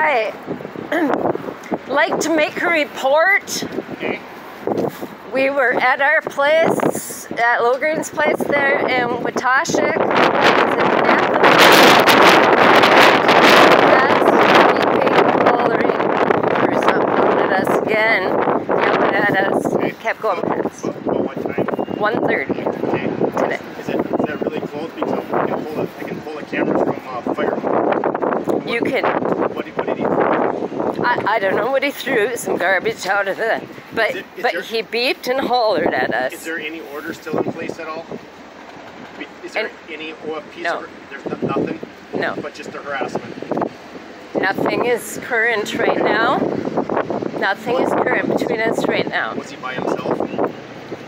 Hi. like to make a report. Okay. We were at our place, at Logreen's place there in Watoshik. at us again, yelling at us, Okay. kept going past. About about what time? 1.30 Okay. today. Is it, is that really close? Because I can pull a, I can pull a camera from uh, fire. What, You can, What did, what did he? I, I don't know what he threw, some garbage out of the, but, Is it- is but there- he beeped and hollered at us. Is there any order still in place at all? Is there And- any OFPs? No. or- There's nothing? No. But just the harassment? Nothing is current right now. Nothing is current between us right now. Was he by himself?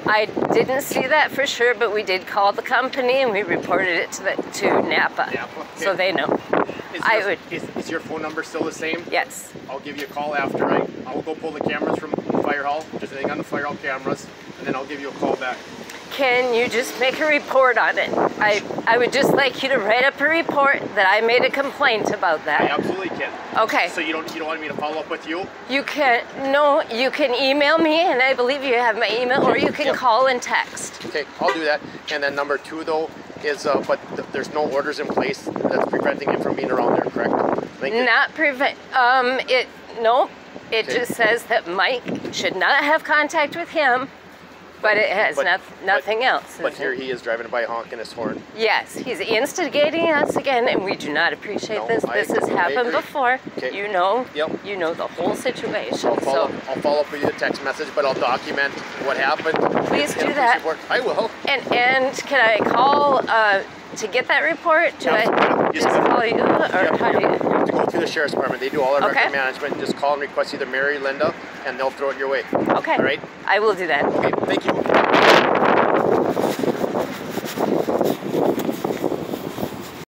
I didn't see that for sure, but we did call the company and we reported it to the, to Napa, Napa, so they know. Is I your, would- Is, is your phone number still the same? Yes. I'll give you a call after I, I'll go pull the cameras from the fire hall, just anything on the fire hall cameras, and then I'll give you a call back. Can you just make a report on it? I I would just like you to write up a report that I made a complaint about that. I absolutely can. Okay. So you don't, you don't want me to follow up with you? You can no, you can email me, and I believe you have my email, or you can Yep. call and text. Okay, I'll do that. And then number two though is, uh, but th- there's no orders in place that's preventing him from being around there, correct? I think that- Not prevent. Um, it no. It Okay. just says that Mike should not have contact with him, but it has But- noth- but- nothing else. But here it? he is driving by honking his horn. Yes, he's instigating us again, and we do not appreciate No, this. I This has agree. Happened before. Okay. You know. Yep. You know the whole situation. I'll follow, So, I'll follow up with you a text message, but I'll document what happened. Please do that. report. I will. and and can I call uh, to get that report? Do I just call you, or Yep, how do? You have to go through the sheriff's department. They do all our Okay. record management. Just call and request either Mary, Linda, and they'll throw it your way. Okay. All right. I will do that. Okay. Thank you.